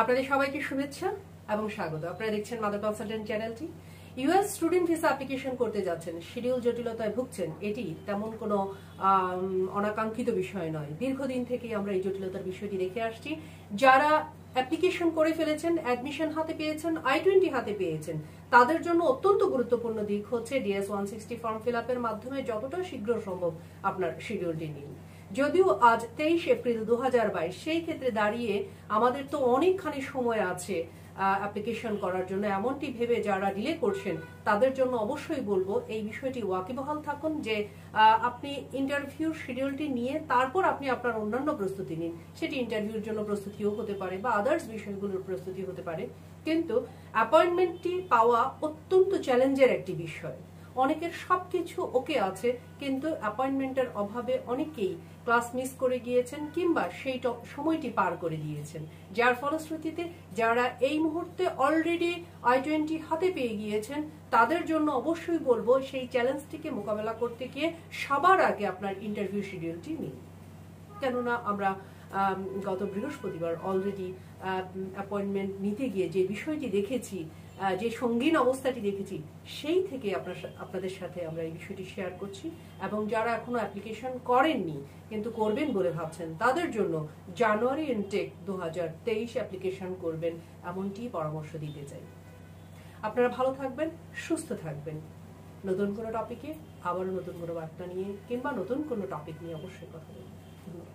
আপনাদের সবাইকে শুভেচ্ছা এবং স্বাগত। আপনারা দেখছেন মাদার কনসালটেন্ট চ্যানেলটি। ইউএস স্টুডেন্ট ভিসা অ্যাপ্লিকেশন করতে যাচ্ছেন শিডিউল জটিলতায় ভুগছেন, এটি তেমন কোনো অনাকাঙ্ক্ষিত বিষয় নয়। দীর্ঘদিন থেকেই আমরা এই জটিলতার বিষয়টি দেখে আসছি। যারা অ্যাপ্লিকেশন করে ফেলেছেন অ্যাডমিশন হাতে পেয়েছেন আই টোয়েন্টি হাতে পেয়েছেন, তাদের জন্য অত্যন্ত গুরুত্বপূর্ণ দিক হচ্ছে DS one sixty form fill মাধ্যমে যতটা শীঘ্র সম্ভব আপনার শিডিউলটি নিন। যদিও আজ তেইশ এপ্রিল দু হাজার বাইশ, সেই ক্ষেত্রে দাঁড়িয়ে আমাদের তো অনেকখানি সময় আছে অ্যাপ্লিকেশন করার জন্য। এমনটি ভেবে যারা ডিলে করছেন, তাদের জন্য অবশ্যই বলব, এই বিষয়টি ওয়াকিবহাল থাকুন যে আপনি ইন্টারভিউর শিডিউলটি নিয়ে তারপর আপনি আপনার অন্যান্য প্রস্তুতি নিন। সেটি ইন্টারভিউর জন্য প্রস্তুতিও হতে পারে বা আদার্স বিষয়গুলোর প্রস্তুতি হতে পারে। কিন্তু অ্যাপয়েন্টমেন্টটি পাওয়া অত্যন্ত চ্যালেঞ্জের একটি বিষয়। অনেকের সবকিছু ওকে আছে, কিন্তু অ্যাপয়েন্টমেন্টের অভাবে অনেকেই ক্লাস মিস করে গিয়েছেন কিংবা সেই সময়টি পার করে দিয়েছেন। যার ফলশ্রুতিতে যারা এই মুহূর্তে অলরেডি আই টোয়েন্টি হাতে পেয়ে গিয়েছেন, তাদের জন্য অবশ্যই বলব সেই চ্যালেঞ্জটিকে মোকাবেলা করতে গিয়ে সবার আগে আপনার ইন্টারভিউ শিডিউলটি নিন। কেননা আমরা গত বৃহস্পতিবার অলরেডি অ্যাপয়েন্টমেন্ট নিতে গিয়ে যে বিষয়টি দেখেছি যে সঙ্গীন অবস্থাটি দেখেছি, সেই থেকে আপনার আপনাদের সাথে আমরা এই বিষয়টি শেয়ার করছি এবং যারা এখনও অ্যাপ্লিকেশন করেননি, কিন্তু করবেন বলে ভাবছেন, তাদের জন্য জানুয়ারি ইনটেক দু হাজার তেইশ অ্যাপ্লিকেশন করবেন এমনটি পরামর্শ দিতে চাই। আপনারা ভালো থাকবেন, সুস্থ থাকবেন। নতুন কোনো টপিকে আবারও নতুন কোনো বার্তা নিয়ে কিংবা নতুন কোনো টপিক নিয়ে অবশ্যই কথা বলবেন